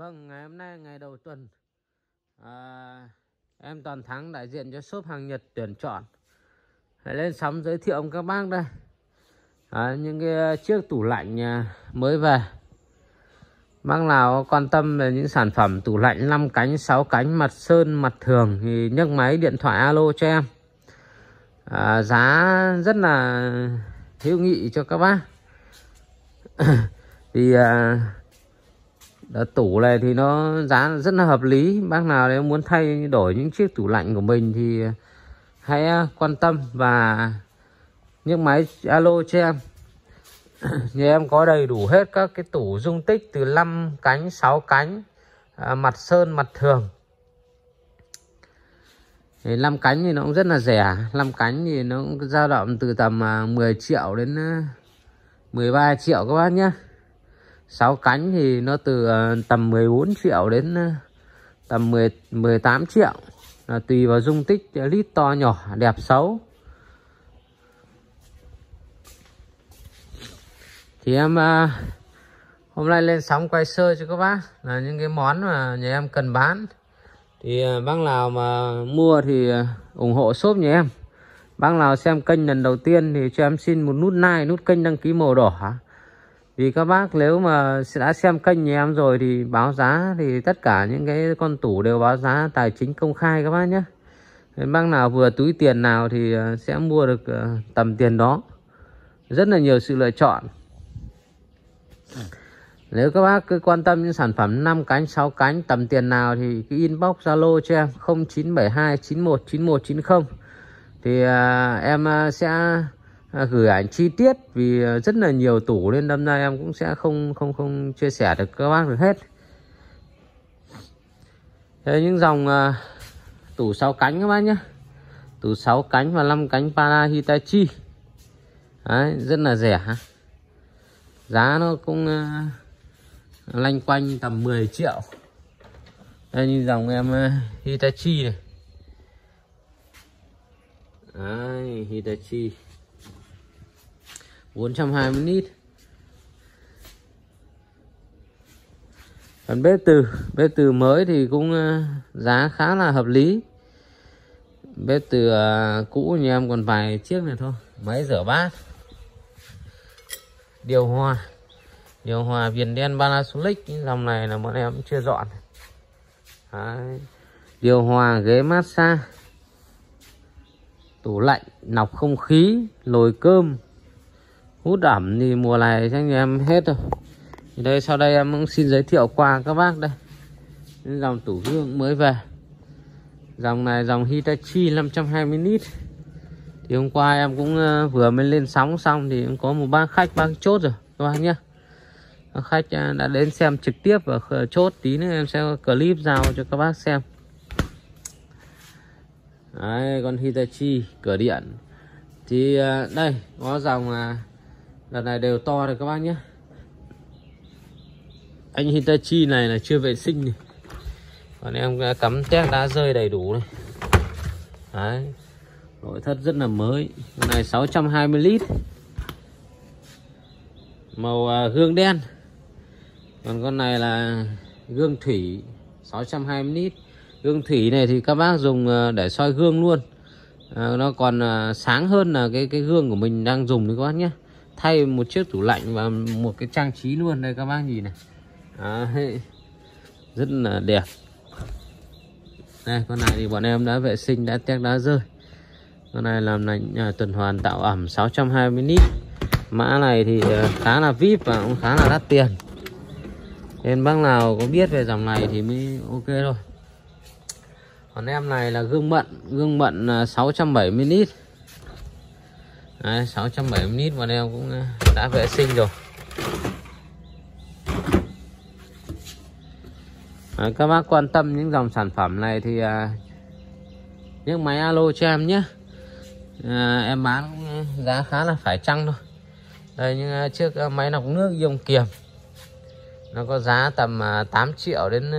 Vâng, ngày hôm nay ngày đầu tuần. À, Em Toàn Thắng đại diện cho shop hàng Nhật tuyển chọn. Hãy lên sóng giới thiệu với các bác đây. À, Những cái chiếc tủ lạnh à, mới về. Bác nào quan tâm về những sản phẩm tủ lạnh 5 cánh, 6 cánh, mặt sơn, mặt thường Thì nhấc máy điện thoại alo cho em. À, Giá rất là hữu nghị cho các bác. Thì à, đó, tủ này thì nó giá rất là hợp lý. Bác nào nếu muốn thay đổi những chiếc tủ lạnh của mình thì hãy à, quan tâm và nhấc máy alo cho em. Nhà em có đầy đủ hết các cái tủ dung tích từ 5 cánh, 6 cánh à, Mặt sơn, mặt thường. Thì 5 cánh thì nó cũng rất là rẻ. 5 cánh thì nó cũng dao động từ tầm à, 10 triệu đến à, 13 triệu các bác nhé. 6 cánh thì nó từ ờ, tầm 14 triệu đến ờ, tầm 10, 18 triệu. Là tùy vào dung tích ờ, lít to nhỏ đẹp xấu. Thì em hôm nay lên sóng quay sơ cho các bác. Là những cái món mà nhà em cần bán. Thì bác nào mà mua thì ủng hộ shop nhà em. Bác nào xem kênh lần đầu tiên thì cho em xin một nút like nút kênh đăng ký màu đỏ vì các bác nếu mà đã xem kênh nhà em rồi thì báo giá thì tất cả những cái con tủ đều báo giá tài chính công khai các bác nhé. Bác nào vừa túi tiền nào thì à, sẽ mua được à, tầm tiền đó. Rất là nhiều sự lựa chọn. Nếu các bác cứ quan tâm những sản phẩm 5 cánh 6 cánh, tầm tiền nào thì cứ inbox Zalo cho em 0972 919190 thì à, em sẽ À, gửi ảnh chi tiết vì ờ, rất là nhiều tủ nên đâm ra em cũng sẽ không không không chia sẻ được các bác được hết. Thế những dòng uh, tủ 6 cánh các bác nhé. Tủ 6 cánh và 5 cánh Para Hitachi. Đấy, rất là rẻ. Giá nó cũng uh, lanh quanh tầm 10 triệu đây như dòng em uh, Hitachi này Đấy, Hitachi 420 lít Còn bếp từ Bếp từ mới thì cũng ờ, giá khá là hợp lý. Bếp từ ờ, cũ như em còn vài chiếc này thôi. Máy rửa bát. Điều hòa. Điều hòa viền đen Panasonic. Dòng này là bọn em chưa dọn. Đấy. điều hòa ghế massage. Tủ lạnh, nọc không khí lồi cơm hút ẩm thì mùa này chắc em hết rồi. Thì đây sau đây em cũng xin giới thiệu qua các bác đây. Dòng tủ gương mới về. Dòng này dòng Hitachi 520 lít thì hôm qua em cũng ờ, vừa mới lên sóng xong thì cũng có một bác khách bác chốt rồi các bác nhé. Khách ờ, đã đến xem trực tiếp và chốt tí nữa em sẽ clip giao cho các bác xem. Đấy, con Hitachi cửa điện. Thì ờ, đây có dòng lần này đều to rồi các bác nhé. Anh Hitachi này là chưa vệ sinh này. Còn em cắm tét đá rơi đầy đủ này. Đấy. Nội thất rất là mới. Con này 620 lít. Màu à, gương đen. Còn con này là gương thủy 620 lít. Gương thủy này thì các bác dùng à, để soi gương luôn. À, nó còn à, sáng hơn là cái cái gương của mình đang dùng đấy các bác nhé thay một chiếc tủ lạnh và một cái trang trí luôn đây các bác nhìn này. À, rất là đẹp. Đây con này thì bọn em đã vệ sinh đã tét đá rơi. Con này làm lạnh à, tuần hoàn tạo ẩm 620 lít mã này thì à, khá là vip và cũng khá là đắt tiền. Nên bác nào có biết về dòng này thì mới ok thôi. Còn em này là gương mận gương mận 670 lít Đấy, 670 lít bọn em cũng ờ, đã vệ sinh rồi. À, các bác quan tâm những dòng sản phẩm này thì ờ, à, những máy alo cho em nhé. À, em bán giá khá là phải chăng thôi. Đây những chiếc máy lọc nước ion kiềm. Nó có giá tầm 8 triệu đến